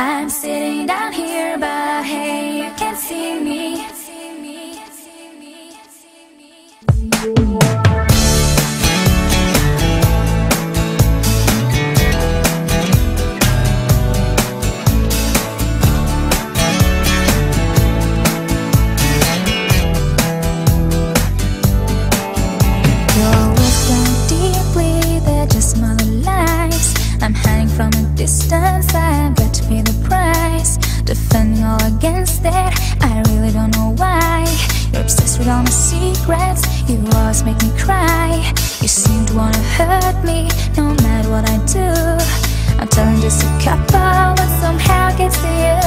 I'm sitting down here, but hey, you can't see me. Deeply, they're just lies. I'm from a distance, against it, I really don't know why. You're obsessed with all my secrets, you always make me cry. You seem to wanna hurt me, no matter what I do. I'm telling just a couple, but somehow gets to you.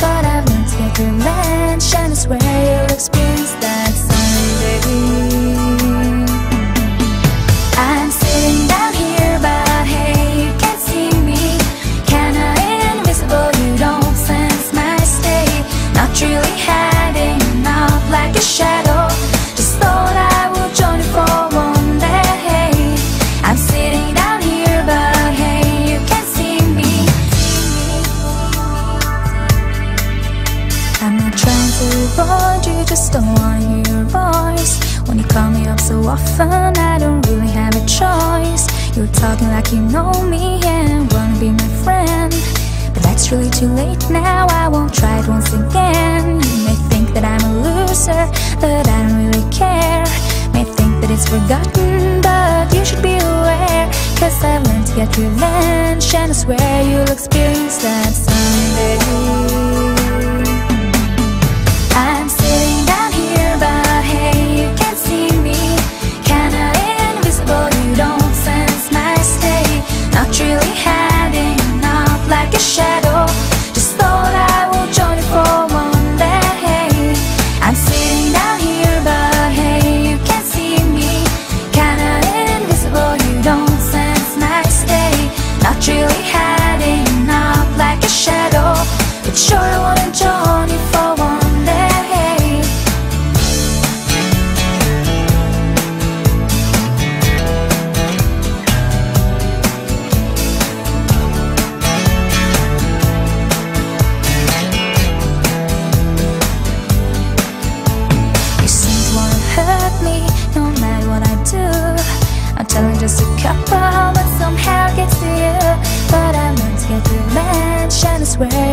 But I've learned to get revenge, and I swear you, just don't want to hear your voice. When you call me up so often, I don't really have a choice. You're talking like you know me and wanna be my friend. But that's really too late now, I won't try it once again. You may think that I'm a loser, but I don't really care. May think that it's forgotten, but you should be aware. Cause I've learned to get revenge, and I swear you'll experience that someday. Just a couple, but somehow gets to you. But I learned to get revenge, and I swear